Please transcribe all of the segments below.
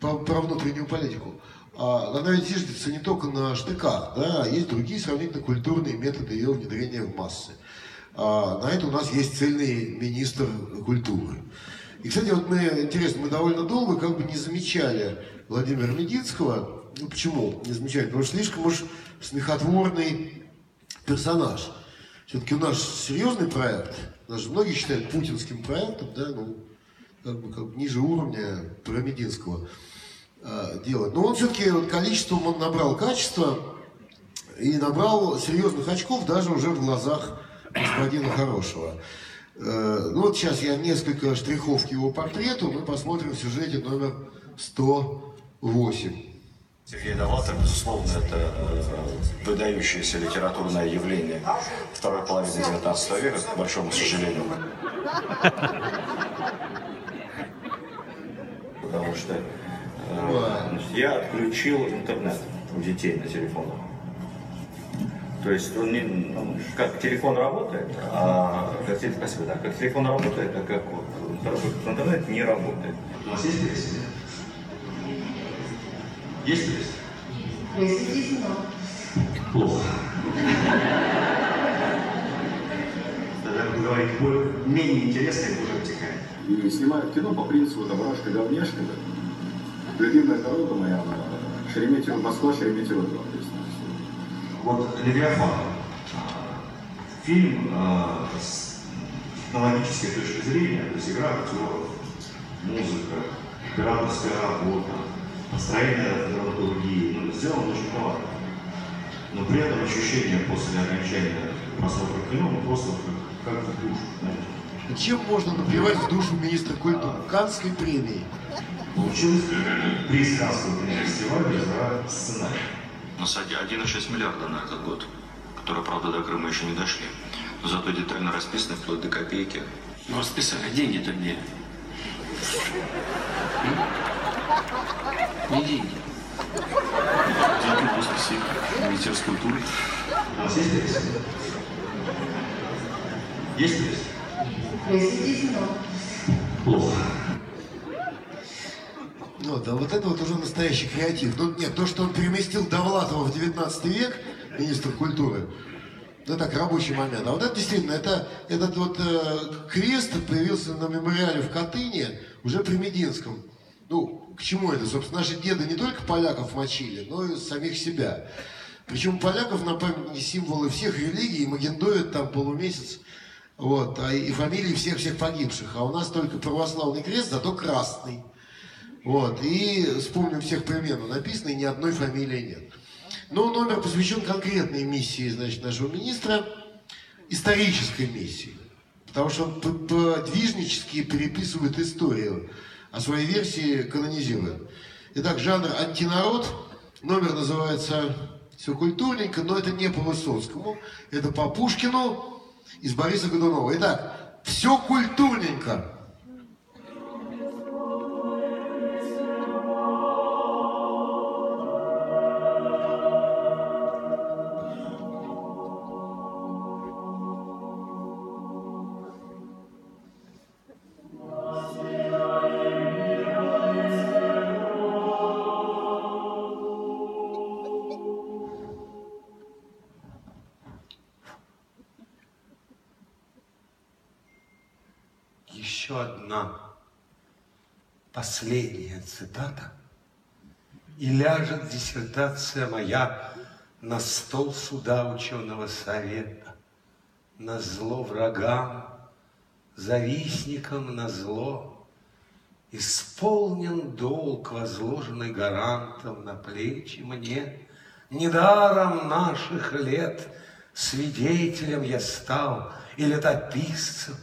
про, про внутреннюю политику. А, она ведь зиждется не только на штыках, да, а есть другие сравнительно культурные методы ее внедрения в массы. А, на это у нас есть цельный министр культуры. И, кстати, вот мы, интересно, мы довольно долго как бы не замечали Владимира Мединского. Ну, почему не замечали? Потому что слишком уж смехотворный персонаж. Все-таки у нас серьезный проект. Нас же многие считают путинским проектом, да, ну, как бы, как бы ниже уровня Пирамидинского э, делать. Но он все-таки вот, количеством он набрал качество и набрал серьезных очков даже уже в глазах господина Хорошего. Э, ну вот сейчас я несколько штрихов к его портрету, мы посмотрим в сюжете номер 108. Сергей Довлатов, безусловно, это э, выдающееся литературное явление второй половины XIX века, к большому сожалению. Потому что э, значит, я отключил интернет у детей на телефонах. То есть он не, как телефон работает, а как, спасибо, да, как телефон работает, а как вот, интернет не работает. У вас есть версия? Есть версия? Версия здесь много. Плохо. Тогда вы говорите, более, менее интересное уже вытекает. И снимают кино по принципу добрашка говняшка. Любимая дорога моя, Шереметьево, Москва, Шереметьево 2. Вот «Левиафан». Фильм э, с технологической точки зрения, то есть игра актеров, музыка, операторская работа, настроение драматургии, ну, сделано очень классно. Но при этом ощущение после окончания просмотра кино, ну просто как, как в душу, знаете. Чем можно напивать в душу министра культуры? Канской премии. Получилось приз Канского фестиваля за сценарий. У нас 1,6 миллиарда на этот год, которые, правда, до Крыма еще не дошли. Но зато детально расписаны вплоть до копейки. Ну, расписали, а деньги-то где? Не деньги. В подписи Министерства культуры. У вас есть версия? Есть? Версия здесь много. Плохо. Ну, да, вот это вот уже настоящий креатив. Ну, нет, то, что он переместил Довлатова в 19 век, министр культуры, ну, так, рабочий момент. А вот это действительно, это, этот вот э, крест появился на мемориале в Катыни уже при Мединском. Ну, к чему это? Собственно, наши деды не только поляков мочили, но и самих себя. Причем поляков на памяти символы всех религий, и Магендоид там полумесяц, вот, а и фамилии всех-всех погибших. А у нас только православный крест, зато красный. Вот, и вспомним всех примерно написано, и ни одной фамилии нет. Но номер посвящен конкретной миссии, значит, нашего министра, исторической миссии. Потому что подвижнически переписывает историю, а свои версии канонизирует. Итак, жанр антинарод, номер называется «Все культурненько», но это не по Высоцкому, это по Пушкину из Бориса Годунова. Итак, «Все культурненько». Последняя цитата, и ляжет диссертация моя на стол суда ученого совета, на зло врагам, завистникам на зло, Исполнен долг, возложенный гарантом на плечи мне. Недаром наших лет свидетелем я стал и летописцем,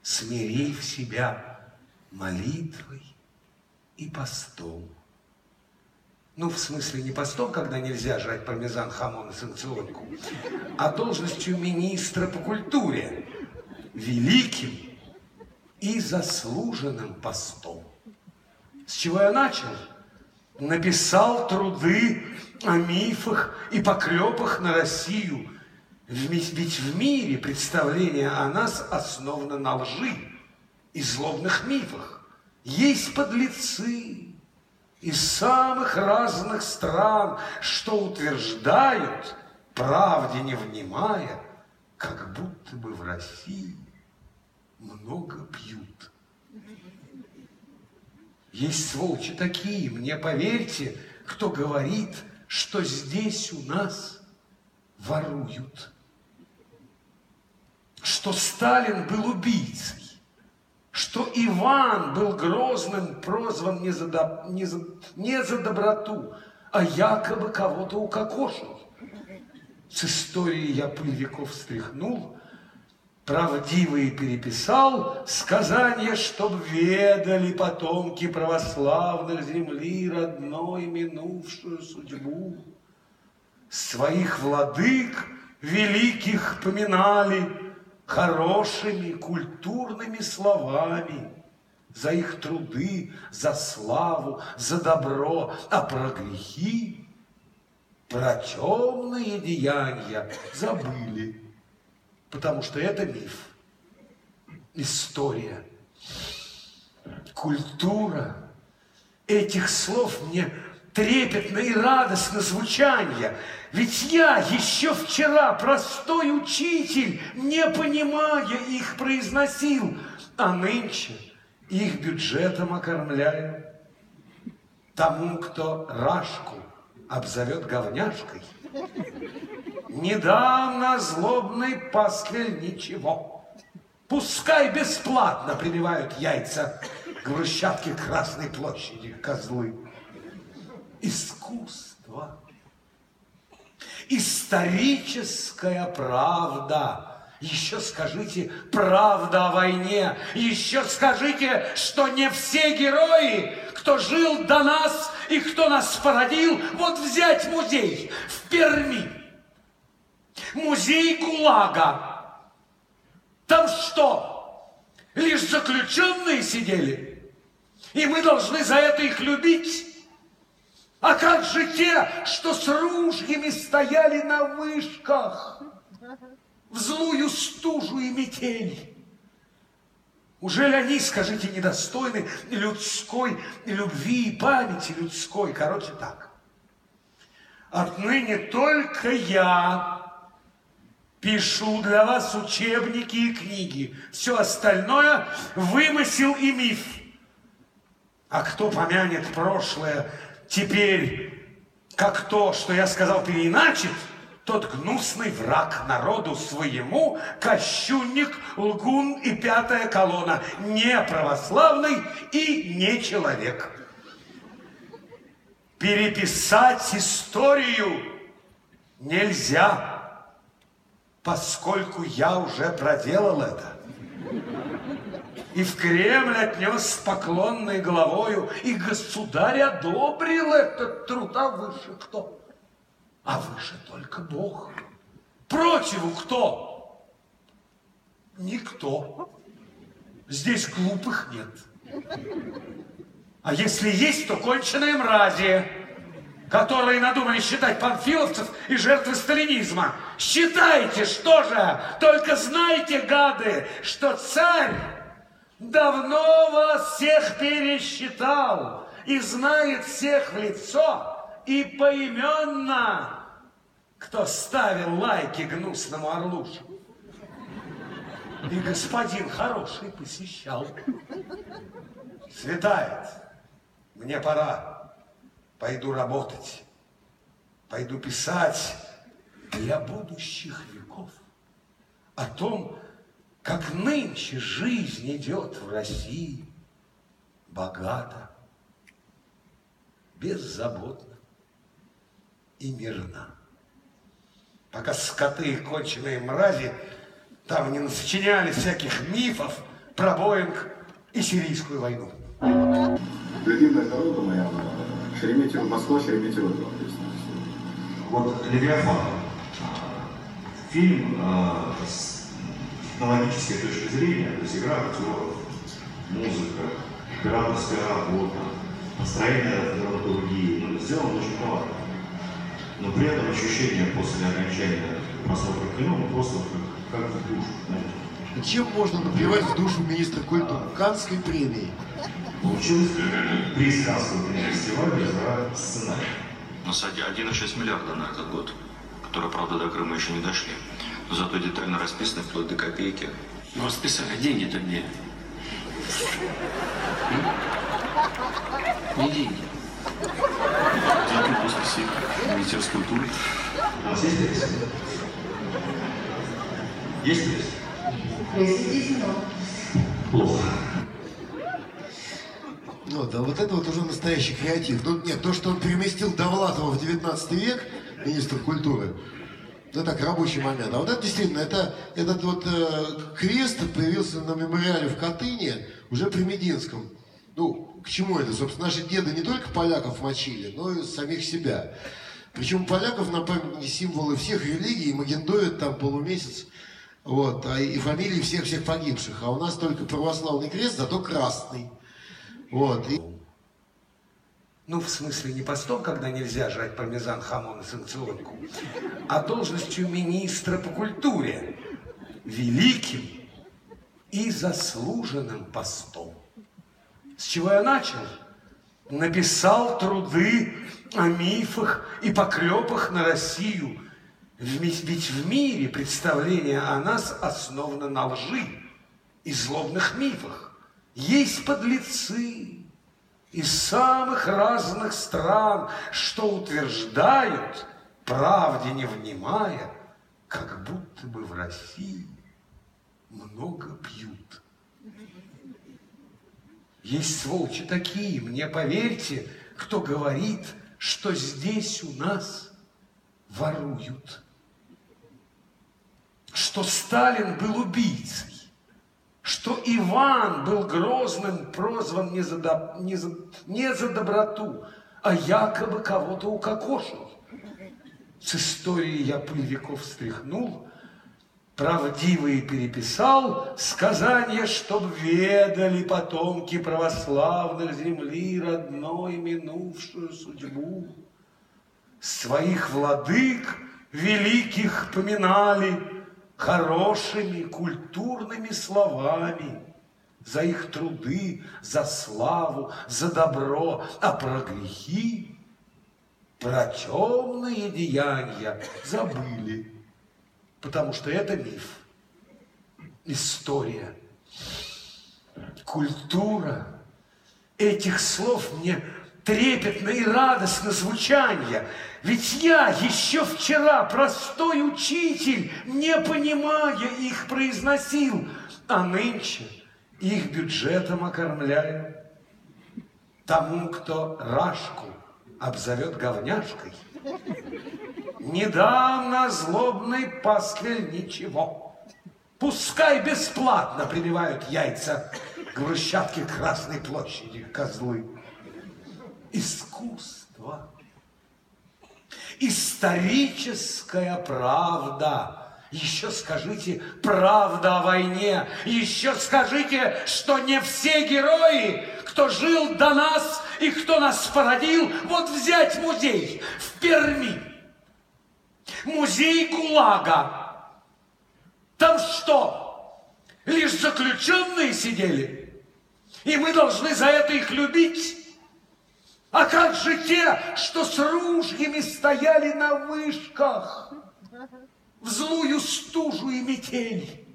смирив себя молитвой и постом. Ну, в смысле, не постом, когда нельзя жрать пармезан, хамон и санкционику, а должностью министра по культуре, великим и заслуженным постом. С чего я начал? Написал труды о мифах и поклепах на Россию – ведь в мире представление о нас основано на лжи и злобных мифах. Есть подлецы, из самых разных стран, что утверждают, правде не внимая, как будто бы в России много пьют. Есть сволочи такие, мне поверьте, кто говорит, что здесь у нас воруют. Что Сталин был убийцей, что Иван был грозным, прозван не за, до, не за, не за доброту, а якобы кого-то укокошил. С историей я пыль веков встряхнул, правдивые переписал сказания, чтоб ведали потомки православных земли родной минувшую судьбу. Своих владык великих поминали хорошими культурными словами за их труды, за славу, за добро, а про грехи, про темные деяния забыли потому что это миф, история, культура. Этих слов мне трепетно и радостно звучание. Ведь я еще вчера, простой учитель, не понимая их, произносил, а нынче их бюджетом окормляю. Тому, кто рашку обзовет говняшкой, не дам на злобный пасквиль ничего. Пускай бесплатно прививают яйца к брусчатке Красной площади козлы. Искусство. Историческая правда. Еще скажите правда о войне. Еще скажите, что не все герои, кто жил до нас и кто нас породил, вот взять музей в Перми музей ГУЛАГа. Там что, лишь заключенные сидели? И мы должны за это их любить? А как же те, что с ружьями стояли на вышках в злую стужу и метель? Ужели они, скажите, недостойны людской любви и памяти людской? Короче, так. Отныне только я Пишу для вас учебники и книги. Все остальное вымысел и миф. А кто помянет прошлое теперь, как то, что я сказал, переиначит, тот гнусный враг народу своему, кощунник, лгун и пятая колонна, не православный и не человек. Переписать историю нельзя поскольку я уже проделал это. И в Кремль отнес с поклонной головою, и государь одобрил этот труд, а выше кто? А выше только Бог. Противу кто? Никто. Здесь глупых нет. А если есть, то конченые мрази которые надумали считать панфиловцев и жертвы сталинизма. Считайте, что же, только знайте, гады, что царь давно вас всех пересчитал и знает всех в лицо и поименно, кто ставил лайки гнусному орлушу. И господин хороший посещал. Светает, мне пора. Пойду работать, пойду писать для будущих веков о том, как нынче жизнь идет в России богато, беззаботно и мирно. Пока скоты и конченые мрази там не насочиняли всяких мифов про Боинг и сирийскую войну. Любимая дорога моя, Шереметьево, Москва, Шереметьево 2. Вот Левиафан. Фильм э, с технологической точки зрения, то есть игра актеров, музыка, операторская работа, построение драматургии, ну, сделано очень классно. Но при этом ощущение после окончания просмотра кино, ну просто как, как в душу. Чем можно напивать в душу министра культуры? Канской премии. получилось приз Каннского кинофестиваля за сценарий. У нас 1,6 миллиарда на этот год, которые, правда, до Крыма еще не дошли. Но зато детально расписаны вплоть до копейки. Ну, расписали, а деньги-то где? Не деньги. Деньги в подписи Министерства культуры. У нас есть приз? Есть? Произведено. Плохо. Ну, да, вот это вот уже настоящий креатив. Ну, нет, то, что он переместил Довлатова в 19 век, министр культуры, ну, так, рабочий момент. А вот это действительно, это, этот вот э, крест появился на мемориале в Катыни уже при Мединском. Ну, к чему это? Собственно, наши деды не только поляков мочили, но и самих себя. Причем поляков на памятные символы всех религий Магендоид там полумесяц, вот, а и фамилии всех-всех погибших. А у нас только православный крест, зато красный. Вот. И... Ну, в смысле, не постом, когда нельзя жрать пармезан, хамон и санкционику, а должностью министра по культуре, великим и заслуженным постом. С чего я начал? Написал труды о мифах и поклепах на Россию. Ведь в мире представление о нас основано на лжи и злобных мифах. Есть подлецы, из самых разных стран, что утверждают, правде не внимая, как будто бы в России много пьют. Есть сволочи такие, мне поверьте, кто говорит, что здесь у нас воруют. Что Сталин был убийцей что Иван был грозным, прозван не за, до, не за, не за доброту, а якобы кого-то укокошил. С историей я пыль веков стряхнул, правдивые переписал, сказания, чтоб ведали потомки православных земли родной минувшую судьбу. Своих владык великих поминали, хорошими культурными словами за их труды, за славу, за добро, а про грехи, про темные деяния забыли, потому что это миф, история, культура. Этих слов мне трепетно и радостно звучание. Ведь я еще вчера, простой учитель, не понимая их, произносил, а нынче их бюджетом окормляю. Тому, кто рашку обзовет говняшкой, не дам на злобный пасквиль ничего. Пускай бесплатно прибивают яйца к брусчатке Красной площади козлы искусство, историческая правда. Еще скажите правда о войне. Еще скажите, что не все герои, кто жил до нас и кто нас породил, вот взять музей в Перми. Музей ГУЛАГа. Там что, лишь заключенные сидели? И мы должны за это их любить? А как же те, что с ружьями стояли на вышках в злую стужу и метель?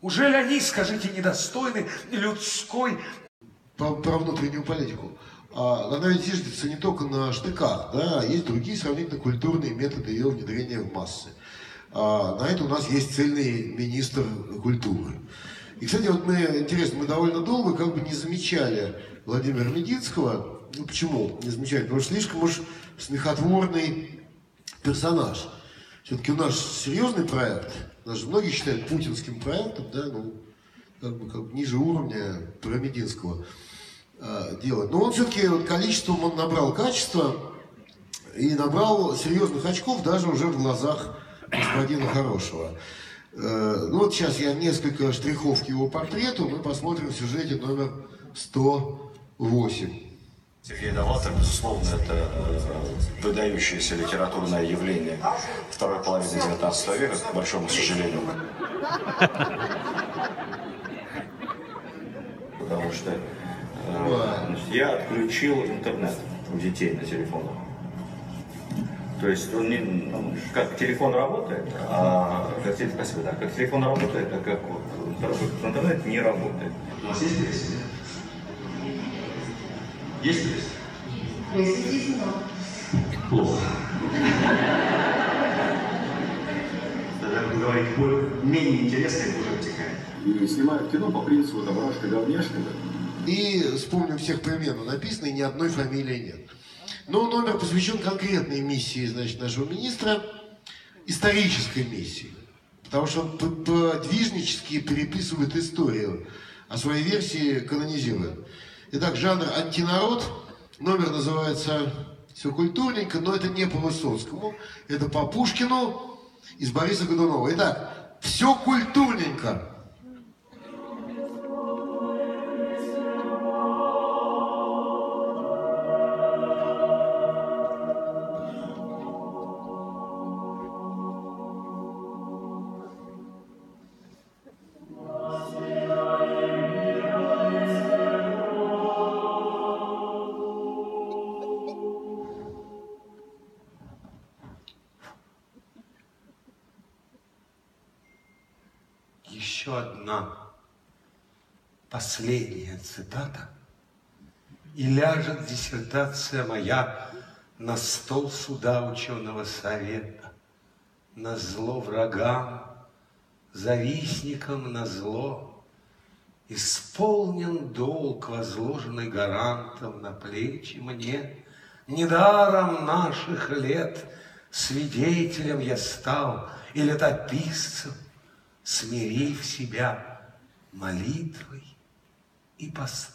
Уже ли они, скажите, недостойны людской... Про, про внутреннюю политику. А, она ведь зиждется не только на штыках, да, а есть другие сравнительно культурные методы ее внедрения в массы. А, на это у нас есть цельный министр культуры. И, кстати, вот мы, интересно, мы довольно долго как бы не замечали Владимира Мединского. Ну, почему не замечали? Потому что слишком уж смехотворный персонаж. Все-таки у нас серьезный проект. Нас же многие считают путинским проектом, да, ну, как бы, как бы ниже уровня Пирамидинского э, делать. Но он все-таки вот, количеством он набрал качество и набрал серьезных очков даже уже в глазах господина Хорошего. Э, ну вот сейчас я несколько штрихов к его портрету, мы посмотрим в сюжете номер 108. Сергей Довлатов, безусловно, это э, выдающееся литературное явление второй половины XIX века, к большому сожалению. Потому что Э, я отключил интернет у детей на телефонах. То есть он не, как телефон работает, а как, спасибо, да, как телефон работает, а как вот, интернет не работает. У вас есть? Есть версия? Если здесь много. Плохо. Тогда вы говорите, более, менее интересное уже вытекает. И снимают кино по принципу добрашка говняшка. И вспомним всех примерно написано, и ни одной фамилии нет. Но номер посвящен конкретной миссии, значит, нашего министра, исторической миссии. Потому что он подвижнически переписывает историю, а свои версии канонизирует. Итак, жанр антинарод, номер называется «Все культурненько», но это не по Высоцкому, это по Пушкину из Бориса Годунова. Итак, «Все культурненько». Последняя цитата, и ляжет диссертация моя на стол суда ученого совета, на зло врагам, завистникам на зло, Исполнен долг, возложенный гарантом на плечи мне. Недаром наших лет свидетелем я стал и летописцем, смирив себя молитвой и постом.